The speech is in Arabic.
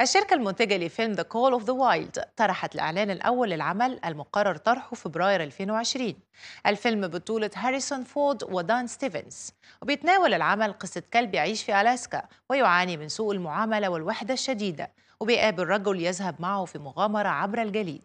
الشركة المنتجة لفيلم The Call of the Wild طرحت الإعلان الأول للعمل المقرر طرحه فبراير 2020 الفيلم بطولة هاريسون فورد ودان ستيفنز وبيتناول العمل قصة كلب يعيش في ألاسكا ويعاني من سوء المعاملة والوحدة الشديدة وبيقابل رجل يذهب معه في مغامرة عبر الجليد.